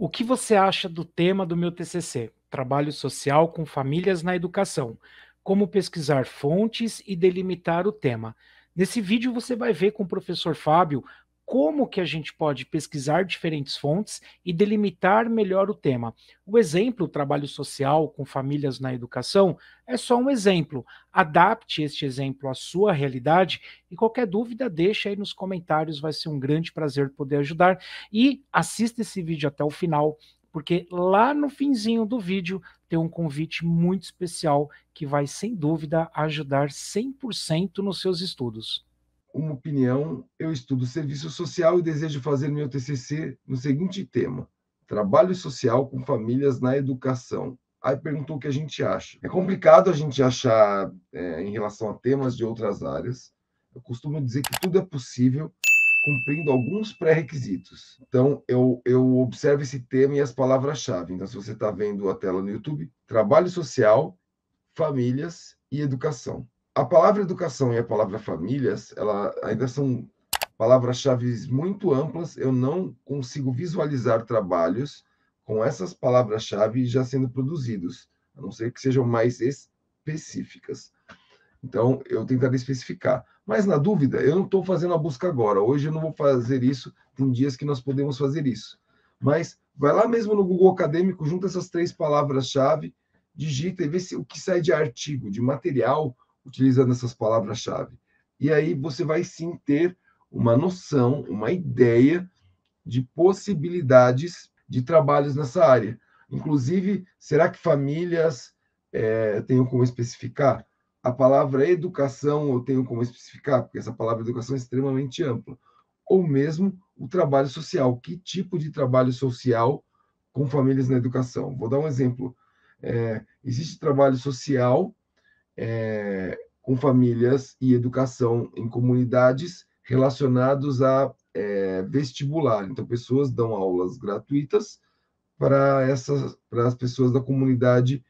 O que você acha do tema do meu TCC? Trabalho social com famílias na educação. Como pesquisar fontes e delimitar o tema. Nesse vídeo você vai ver com o professor Fábio como que a gente pode pesquisar diferentes fontes e delimitar melhor o tema. O exemplo, o trabalho social com famílias na educação, é só um exemplo. Adapte este exemplo à sua realidade e qualquer dúvida deixa aí nos comentários, vai ser um grande prazer poder ajudar. E assista esse vídeo até o final, porque lá no finzinho do vídeo tem um convite muito especial que vai sem dúvida ajudar 100% nos seus estudos uma opinião, eu estudo serviço social e desejo fazer meu TCC no seguinte tema: trabalho social com famílias na educação. Aí perguntou o que a gente acha. É complicado a gente achar é, em relação a temas de outras áreas. Eu costumo dizer que tudo é possível cumprindo alguns pré-requisitos. Então, eu, eu observo esse tema e as palavras-chave. Então, se você está vendo a tela no YouTube, trabalho social, famílias e educação a palavra educação e a palavra famílias, ela ainda são palavras-chave muito amplas. Eu não consigo visualizar trabalhos com essas palavras-chave já sendo produzidos, a não ser que sejam mais específicas. Então, eu tentarei especificar. Mas, na dúvida, eu não estou fazendo a busca agora. Hoje eu não vou fazer isso. Tem dias que nós podemos fazer isso. Mas vai lá mesmo no Google Acadêmico, junta essas três palavras-chave, digita e vê se, o que sai de artigo, de material utilizando essas palavras-chave. E aí você vai sim ter uma noção, uma ideia de possibilidades de trabalhos nessa área. Inclusive, será que famílias é, tenho como especificar? A palavra educação eu tenho como especificar, porque essa palavra educação é extremamente ampla. Ou mesmo o trabalho social. Que tipo de trabalho social com famílias na educação? Vou dar um exemplo. É, existe trabalho social é, com famílias e educação em comunidades relacionados a é, vestibular. Então, pessoas dão aulas gratuitas para essas para as pessoas da comunidade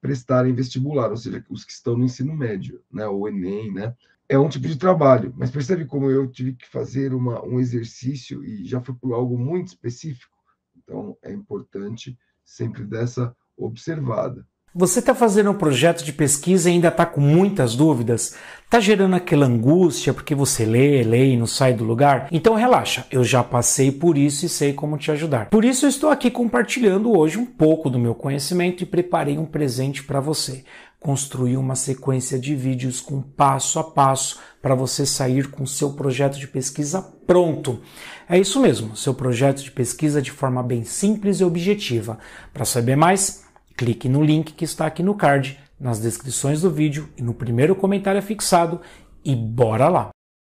prestarem vestibular, ou seja, os que estão no ensino médio, né, o Enem, né? É um tipo de trabalho, mas percebe como eu tive que fazer uma, um exercício e já foi por algo muito específico. Então, é importante sempre dessa observada. Você está fazendo um projeto de pesquisa e ainda está com muitas dúvidas? Está gerando aquela angústia porque você lê, lê e não sai do lugar? Então relaxa, eu já passei por isso e sei como te ajudar. Por isso eu estou aqui compartilhando hoje um pouco do meu conhecimento e preparei um presente para você. Construí uma sequência de vídeos com passo a passo para você sair com seu projeto de pesquisa pronto. É isso mesmo, seu projeto de pesquisa de forma bem simples e objetiva. Para saber mais, Clique no link que está aqui no card, nas descrições do vídeo e no primeiro comentário fixado e bora lá!